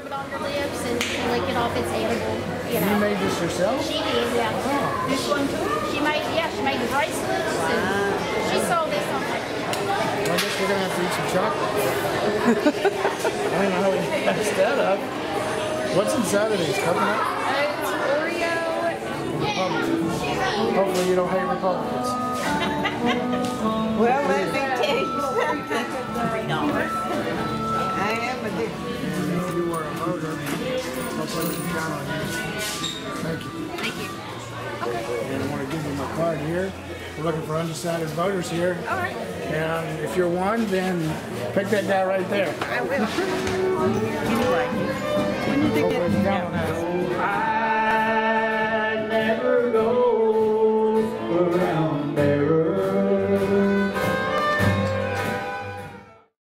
rub it on your lips and you lick it off. It's edible. You You made this yourself? She did, yeah. Oh. This one too? She made, yeah, she made bracelets and she sold this on like I guess we're gonna have to eat some chocolate. I don't know how we messed that up. What's inside of these? Coconut? Uh, oats, Oreo. Republicans. Hopefully you don't hate Republicans. down on you. Thank you. Thank you. Okay. And I want to give you my card here. We're looking for undecided voters here. All right. And if you're one, then pick that guy right there. I will. anyway, when you think it's down I never go around.